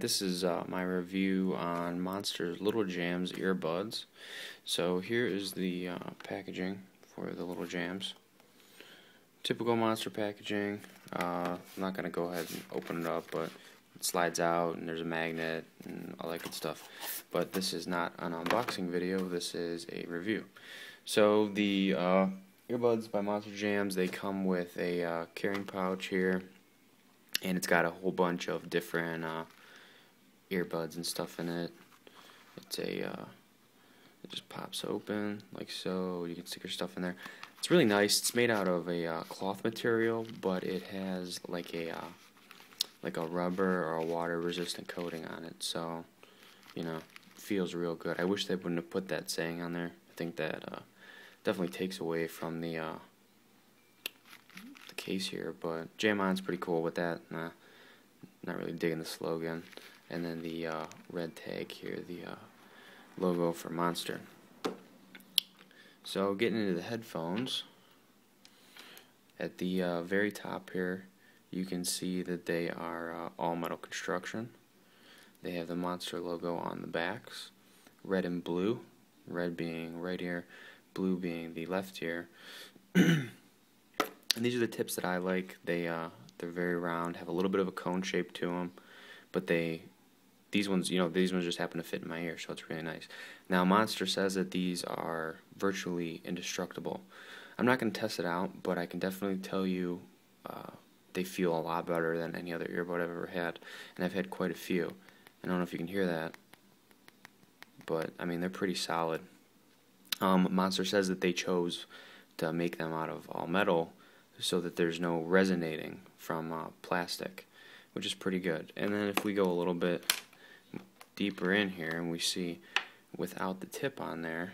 This is uh, my review on Monster's Lil' Jamz earbuds. So here is the uh, packaging for the Lil' Jamz. Typical Monster packaging. Uh, I'm not going to go ahead and open it up, but it slides out and there's a magnet and all that good stuff. But this is not an unboxing video, this is a review. So the uh, earbuds by Monster Jamz, they come with a uh, carrying pouch here and it's got a whole bunch of different uh, earbuds and stuff in it. It's a uh, it just pops open like so. You can stick your stuff in there. It's really nice. It's made out of a uh, cloth material, but it has like a uh, like a rubber or a water resistant coating on it. So you know, feels real good. I wish they wouldn't have put that saying on there. I think that uh, definitely takes away from the uh, the case here. But Jamon's pretty cool with that. Nah, not really digging the slogan and then the uh, red tag here, the uh, logo for Monster. So getting into the headphones, at the uh, very top here, you can see that they are uh, all metal construction. They have the Monster logo on the backs, red and blue, red being right ear, blue being the left ear. and these are the tips that I like. They uh, they're very round, have a little bit of a cone shape to them, but they these ones, you know, these ones just happen to fit in my ear, so it's really nice. Now, Monster says that these are virtually indestructible. I'm not going to test it out, but I can definitely tell you uh, they feel a lot better than any other earbud I've ever had, and I've had quite a few. I don't know if you can hear that, but I mean, they're pretty solid. Um, Monster says that they chose to make them out of all metal so that there's no resonating from uh, plastic, which is pretty good. And then if we go a little bit deeper in here and we see without the tip on there,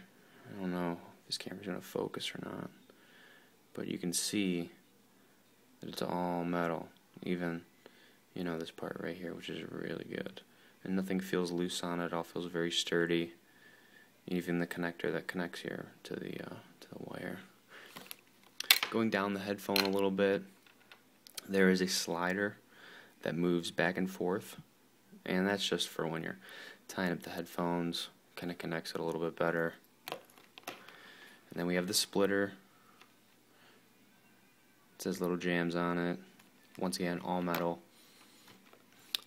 I don't know if this camera's going to focus or not, but you can see that it's all metal, even, you know, this part right here, which is really good. And nothing feels loose on it, it all feels very sturdy, even the connector that connects here to the, uh, to the wire. Going down the headphone a little bit, there is a slider that moves back and forth and that's just for when you're tying up the headphones kind of connects it a little bit better. And then we have the splitter. It says Lil' Jamz on it. Once again all metal.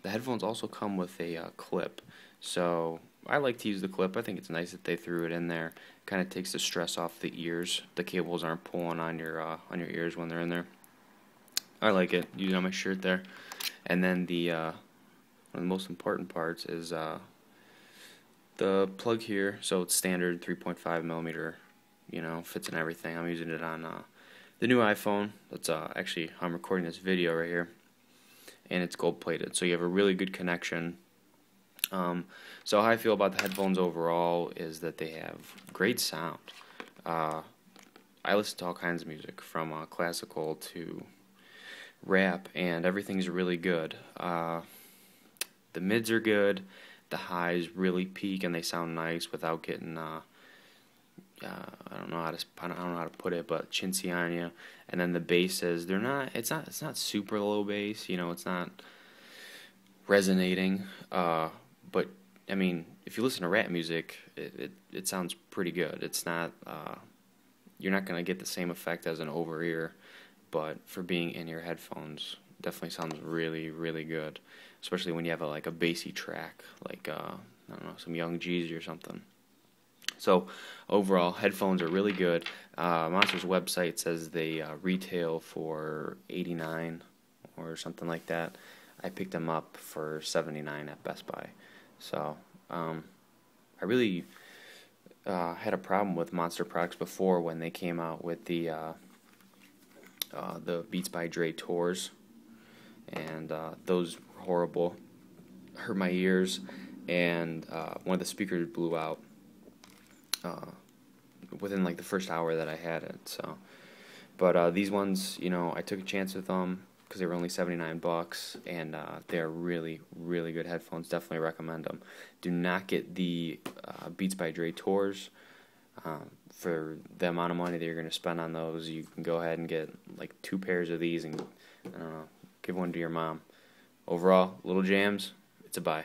The headphones also come with a uh, clip. So I like to use the clip. I think it's nice that they threw it in there. Kind of takes the stress off the ears. The cables aren't pulling on your uh, on your ears when they're in there. I like it. It on my shirt there. And then the uh, one of the most important parts is uh, the plug here. So it's standard 3.5 millimeter. You know, fits in everything. I'm using it on uh, the new iPhone. That's uh, actually I'm recording this video right here, and it's gold plated. So you have a really good connection. Um, so how I feel about the headphones overall is that they have great sound. Uh, I listen to all kinds of music, from uh, classical to rap, and everything's really good. The mids are good, the highs really peak and they sound nice without getting uh, uh, I don't know how to I don't know how to put it, but chintzy on you. And then the basses, they're not. It's not. It's not super low bass. You know, it's not resonating. Uh, but I mean, if you listen to rap music, it it, it sounds pretty good. It's not. Uh, you're not gonna get the same effect as an over ear, but for being in your headphones, definitely sounds really really good especially when you have a, like a bassy track, like uh, I don't know, some Young Jeezy or something. So overall, headphones are really good. Uh, Monster's website says they uh, retail for 89 or something like that. I picked them up for 79 at Best Buy. So um, I really uh, had a problem with Monster products before when they came out with the uh, uh, the Beats by Dre tours, and uh, those were horrible, hurt my ears, and uh, one of the speakers blew out uh, within like the first hour that I had it. So, but uh, these ones, you know, I took a chance with them because they were only 79 bucks, and uh, they're really, really good headphones. Definitely recommend them. Do not get the uh, Beats by Dre tours. Um, for the amount of money that you're going to spend on those, you can go ahead and get like two pairs of these and I don't know, give one to your mom overall, Lil' Jamz, it's a buy.